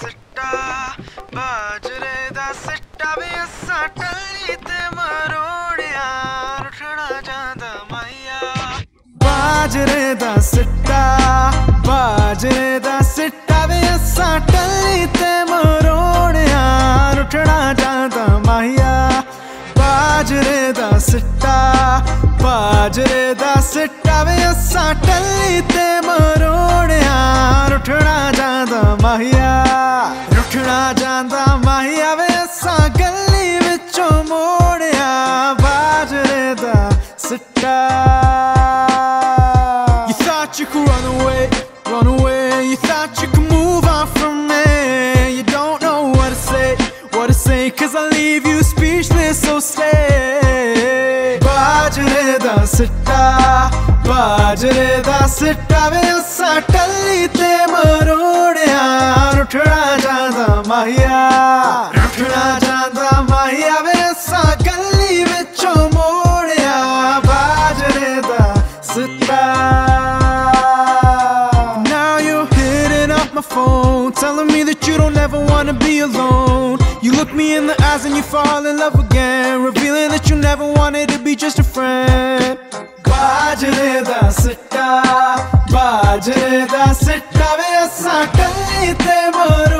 ਸਿੱਟਾ, ਬਾਜਰੇ ਦਾ ਸਿੱਟਾ ਵੀ ਅਸਾਂ ਟੱਲੀ ਤੇ ਮਰੋੜਿਆ ਰੁੱਠਣਾ ਜਾਂਦਾ ਮਾਇਆ ਬਾਜਰੇ ਦਾ ਸਿੱਟਾ, ਬਾਜਰੇ ਦਾ ਸਿੱਟਾ ਵੀ ਅਸਾਂ ਟੱਲੀ ਤੇ ਮਰੋੜਿਆ ਰੁੱਠਣਾ ਜਾਂਦਾ ਮਾਇਆ ਬਾਜਰੇ ਦਾ ਸਿੱਟਾ, ਬਾਜਰੇ ਦਾ ਸਿੱਟਾ ਵੀ ਅਸਾਂ ਟੱਲੀ ਤੇ ਮਰੋੜਿਆ ਰੁੱਠਣਾ ਜਾਂਦਾ ਮਾਇਆ ਰੁੱਠਣਾ ਜਾਂਦਾ ਮਾਹੀਆ ਵੇ ਅਸਾਂ ਗਲੀ ਵਿੱਚੋਂ ਮੋੜਿਆ ਬਾਜਰੇ ਦਾ ਸਿੱਟਾ You thought you could run away, run away. You thought you could move on from me. You don't know what to say, what to say. Cause I leave you speechless, so stay. ਬਾਜਰੇ ਦਾ ਸਿੱਟਾ ਬਾਜਰੇ ਦਾ ਸਿੱਟਾ ਵੇ ਅਸਾਂ ਟੱਲੀ ਤੇ ਮਰੋੜਿਆ ਮਾਹੀਆ ਰੁੱਠਣਾ ਜਾਂਦਾ ਮਾਹੀਆ ਵੇ ਅਸਾਂ ਗਲੀ ਵਿੱਚੋਂ ਮੋੜਿਆ ਬਾਜਰੇ ਦਾ ਸਿੱਟਾ Now you're hitting up my phone, telling me that you don't ever wanna be alone. You look me in the eyes and you fall in love again, revealing that you never wanted to be just a friend. ਬਾਜਰੇ ਦਾ ਸਿੱਟਾ ਬਾਜਰੇ ਦਾ ਸਿੱਟਾ ਵੇ ਅਸਾਂ ਕੱਲੀ ਤੇ ਮਰ